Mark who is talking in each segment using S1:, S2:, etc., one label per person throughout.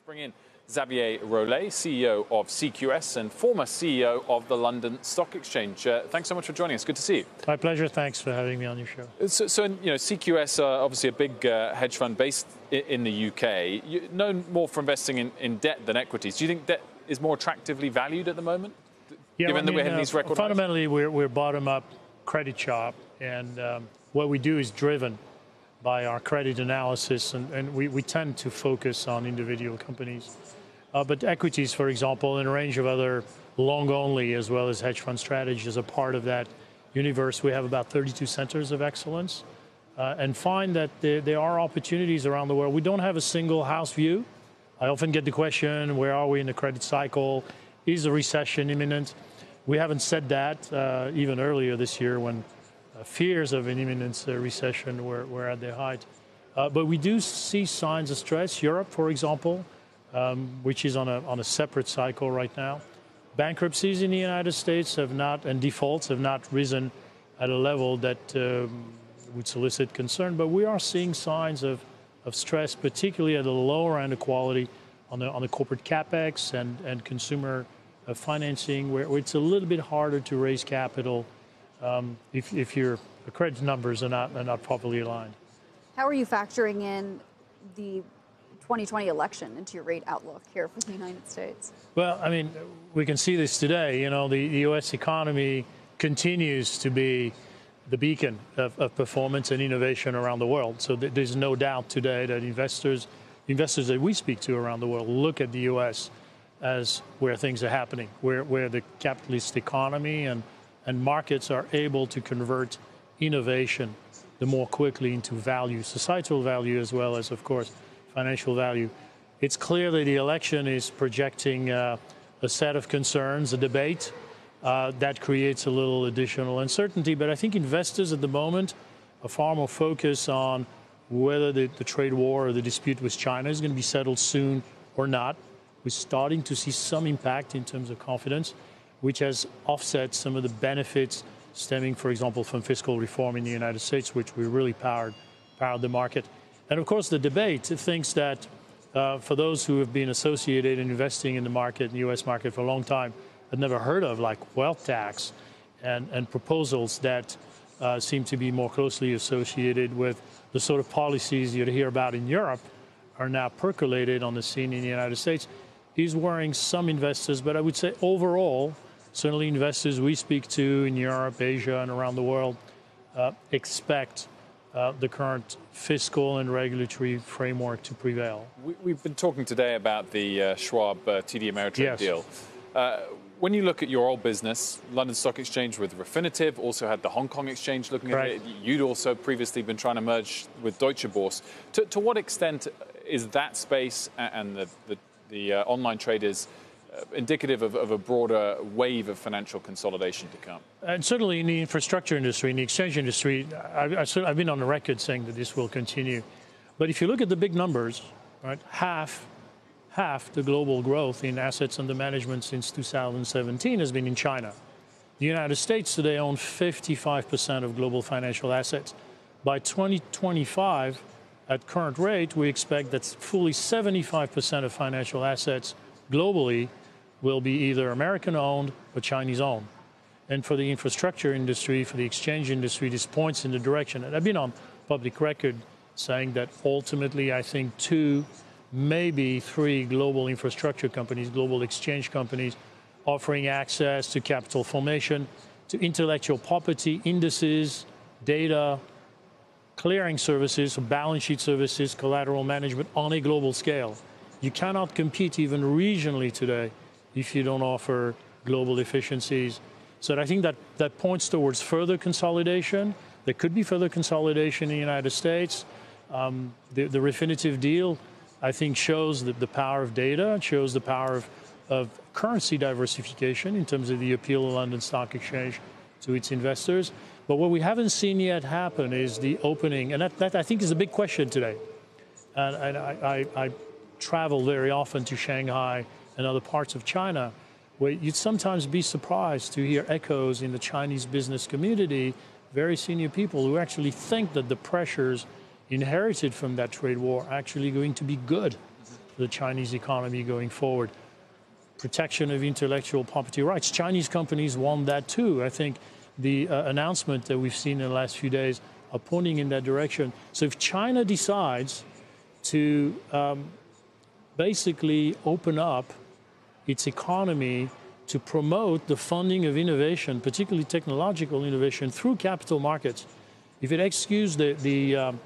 S1: Let's bring in Xavier Rolet, CEO of CQS and former CEO of the London Stock Exchange. Uh, thanks so much for joining us. Good to see you.
S2: My pleasure. Thanks for having me on your show.
S1: So, so you know, CQS are obviously a big uh, hedge fund based in the UK, You're known more for investing in, in, debt than equities. Do you think debt is more attractively valued at the moment,
S2: yeah,
S1: given
S2: I mean,
S1: that we're hitting
S2: uh,
S1: these record
S2: Fundamentally, we're, we're bottom-up credit shop, and um, what we do is driven by our credit analysis, and, and we, we tend to focus on individual companies. Uh, but equities, for example, and a range of other long only as well as hedge fund strategies are part of that universe. We have about 32 centers of excellence uh, and find that there, there, are opportunities around the world. We don't have a single house view. I often get the question, where are we in the credit cycle? Is a recession imminent? We haven't said that uh, even earlier this year when fears of an imminent uh, recession were, were, at their height. Uh, but we do see signs of stress. Europe, for example, um, which is on a, on a separate cycle right now. Bankruptcies in the United States have not, and defaults have not risen at a level that um, would solicit concern, but we are seeing signs of, of stress, particularly at the lower end of quality on the, on the corporate capex and, and consumer uh, financing, where, where, it's a little bit harder to raise capital um, if, if your credit numbers are not, are not properly aligned.
S3: How are you factoring in the 2020 election into your rate outlook here for the United States?
S2: Well, I mean, we can see this today. You know, the, the U.S. economy continues to be the beacon of, of, performance and innovation around the world. So th there's no doubt today that investors, investors that we speak to around the world, look at the U.S. as where things are happening, where, where the capitalist economy and, and markets are able to convert innovation the more quickly into value, societal value, as well as, of course, financial value. It's clear that the election is projecting uh, a set of concerns, a debate uh, that creates a little additional uncertainty. But I think investors at the moment are far more focused on whether the, the trade war or the dispute with China is going to be settled soon or not. We're starting to see some impact in terms of confidence, which has offset some of the benefits stemming, for example, from fiscal reform in the United States, which we really powered, powered the market. And of course, the debate thinks that uh, for those who have been associated in investing in the market, in the US market for a long time, had never heard of like wealth tax and, and proposals that uh, seem to be more closely associated with the sort of policies you'd hear about in Europe are now percolated on the scene in the United States is worrying some investors, but I would say overall, certainly investors we speak to in Europe, Asia, and around the world uh, expect uh, the current fiscal and regulatory framework to prevail.
S1: We, have been talking today about the uh, Schwab uh, TD Ameritrade yes. deal. Uh, when you look at your old business, London Stock Exchange with Refinitiv, also had the Hong Kong Exchange looking right. at it. You'd also previously been trying to merge with Deutsche Börse. To, to what extent is that space and the, the, the uh, online traders Uh, indicative of, of, a broader wave of financial consolidation to come?
S2: And certainly in the infrastructure industry, in the exchange industry, I, have been on the record saying that this will continue. But if you look at the big numbers, right, half, half the global growth in assets under management since 2017 has been in China. The United States today owns 55% of global financial assets. By 2025, at current rate, we expect that fully 75% of financial assets globally will be either American owned or Chinese owned. And for the infrastructure industry, for the exchange industry, this points in the direction. And I've been on public record saying that ultimately I think two, maybe three global infrastructure companies, global exchange companies, offering access to capital formation, to intellectual property, indices, data, clearing services, balance sheet services, collateral management on a global scale. You cannot compete even regionally today if you don't offer global efficiencies. So I think that, that points towards further consolidation. There could be further consolidation in the United States. Um, the, the Refinitiv deal, I think, shows the, the power of data, shows the power of, of currency diversification in terms of the appeal of London Stock Exchange to its investors. But what we haven't seen yet happen is the opening, and that, that I think is a big question today. And, and I, I, I travel very often to Shanghai and other parts of China, where you'd sometimes be surprised to hear echoes in the Chinese business community, very senior people who actually think that the pressures inherited from that trade war are actually going to be good for the Chinese economy going forward. Protection of intellectual property rights. Chinese companies want that too. I think the uh, announcement that we've seen in the last few days are pointing in that direction. So if China decides to um, basically open up its economy to promote the funding of innovation, particularly technological innovation, through capital markets. If it excused the, the um,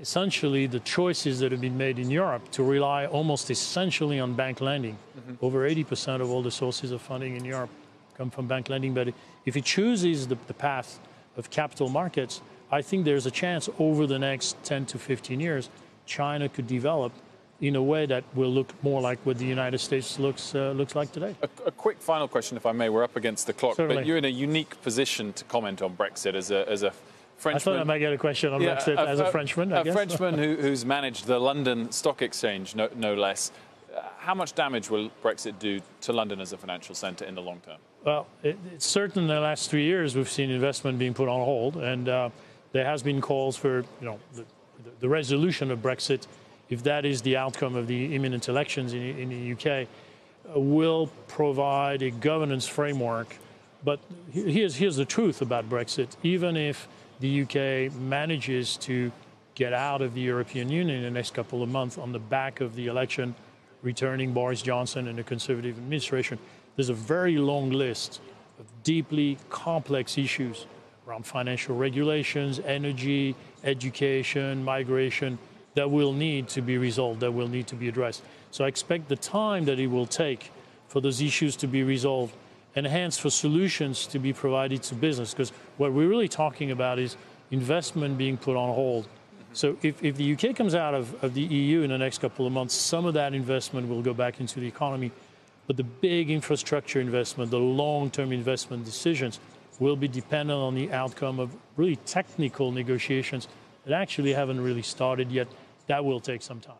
S2: essentially the choices that have been made in Europe to rely almost essentially on bank lending, mm-hmm. over 80% of all the sources of funding in Europe come from bank lending. But if it chooses the, the path of capital markets, I think there's a chance over the next 10 to 15 years, China could develop in a way that will look more like what the United States looks uh, looks like today.
S1: A, a, quick final question, if I may. We're up against the clock,
S2: Certainly.
S1: but you're in a unique position to comment on Brexit as a as a Frenchman.
S2: I thought I might get a question on yeah, Brexit a, as a, Frenchman. I
S1: a. Frenchman who, who's managed the London Stock Exchange, no, no less. Uh, how much damage will Brexit do to London as a financial centre in the long term?
S2: Well, it, it's certain in the last three years we've seen investment being put on hold, and uh, there has been calls for you know the, the resolution of Brexit if that is the outcome of the imminent elections in, in the UK, uh, will provide a governance framework. But here's, here's the truth about Brexit. Even if the UK manages to get out of the European Union in the next couple of months on the back of the election, returning Boris Johnson and the Conservative administration, there's a very long list of deeply complex issues around financial regulations, energy, education, migration, that will need to be resolved, that will need to be addressed. So I expect the time that it will take for those issues to be resolved and hence for solutions to be provided to business. Because what we're really talking about is investment being put on hold. Mm-hmm. So if, if the UK comes out of, of the EU in the next couple of months, some of that investment will go back into the economy. But the big infrastructure investment, the long term investment decisions, will be dependent on the outcome of really technical negotiations that actually haven't really started yet. That will take some time.